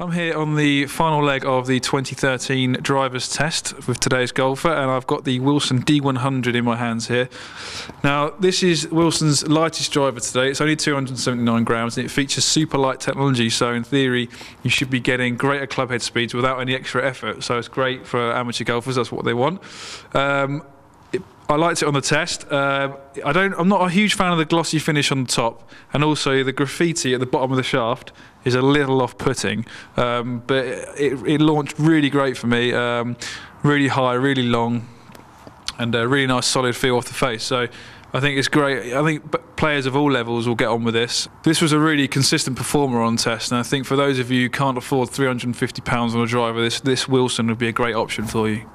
I'm here on the final leg of the 2013 drivers test with today's golfer, and I've got the Wilson D100 in my hands here. Now, this is Wilson's lightest driver today. It's only 279 grams, and it features super light technology. So, in theory, you should be getting greater club head speeds without any extra effort. So, it's great for amateur golfers. That's what they want. Um, I liked it on the test. Uh, I don't. I'm not a huge fan of the glossy finish on the top, and also the graffiti at the bottom of the shaft is a little off-putting. Um, but it, it, launched really great for me. Um, really high, really long, and a really nice solid feel off the face. So. I think it's great. I think players of all levels will get on with this. This was a really consistent performer on test, and I think for those of you who can't afford 350 pounds on a driver, this this Wilson would be a great option for you.